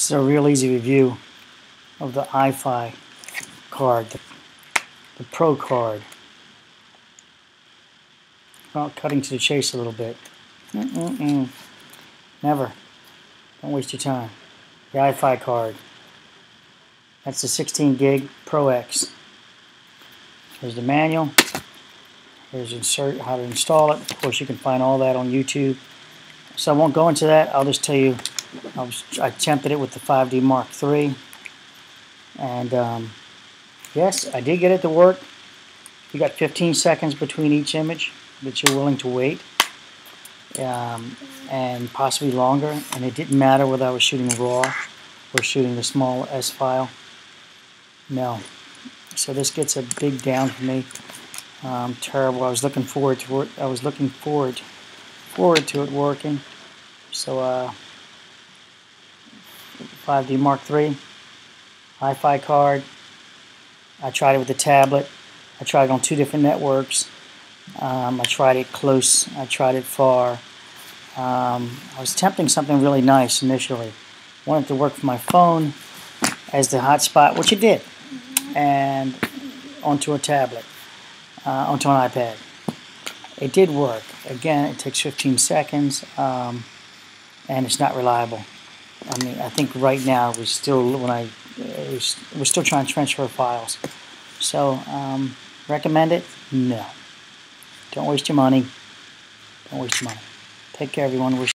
This is a real easy review of the Eye-Fi card, the, the Pro card. Well, cutting to the chase a little bit. Mm -mm -mm. Never. Don't waste your time. The Eye-Fi card. That's the 16 gig Pro X. Here's the manual. Here's insert how to install it. Of course, you can find all that on YouTube. So I won't go into that. I'll just tell you I, was, I attempted it with the 5D Mark III. And um, yes, I did get it to work. You got 15 seconds between each image that you're willing to wait. Um, and possibly longer. And it didn't matter whether I was shooting RAW or shooting the small S file. No. So this gets a big down for me. Um, terrible. I was looking forward to it. I was looking forward forward to it working. So uh, 5D Mark III, Eye-Fi card. I tried it with the tablet. I tried it on two different networks. Um, I tried it close. I tried it far. Um, I was attempting something really nice initially. Wanted to work for my phone as the hotspot, which it did, and onto a tablet, uh, onto an iPad. It did work. Again, it takes 15 seconds, um, and it's not reliable. I mean, I think right now we still when I we're still trying to transfer files. So, um, recommend it? No. Don't waste your money. Don't waste your money. Take care, everyone. We're